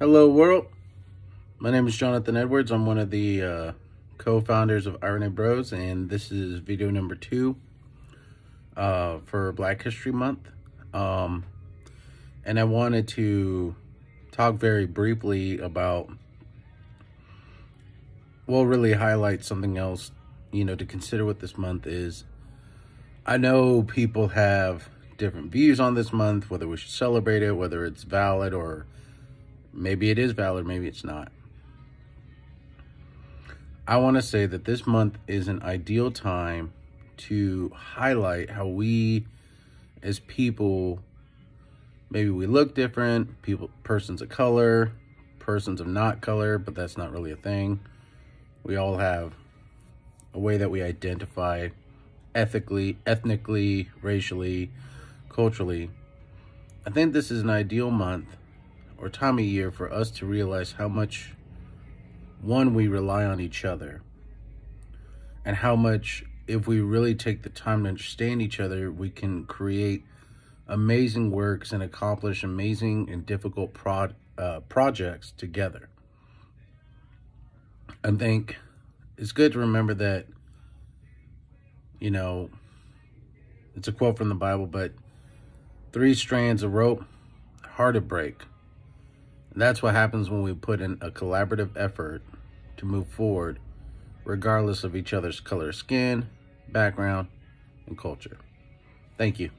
Hello world, my name is Jonathan Edwards. I'm one of the uh, co-founders of EireneBros and this is video number two uh, for Black History Month. Um, and I wanted to talk very briefly about, well really highlight something else, you know, to consider what this month is. I know people have different views on this month, whether we should celebrate it, whether it's valid or Maybe it is valid, maybe it's not. I want to say that this month is an ideal time to highlight how we as people maybe we look different, people persons of color, persons of not color, but that's not really a thing. We all have a way that we identify ethically, ethnically, racially, culturally. I think this is an ideal month or time of year for us to realize how much, one, we rely on each other, and how much, if we really take the time to understand each other, we can create amazing works and accomplish amazing and difficult prod, uh, projects together. I think it's good to remember that, you know, it's a quote from the Bible, but three strands of rope, hard to break. That's what happens when we put in a collaborative effort to move forward, regardless of each other's color skin, background, and culture. Thank you.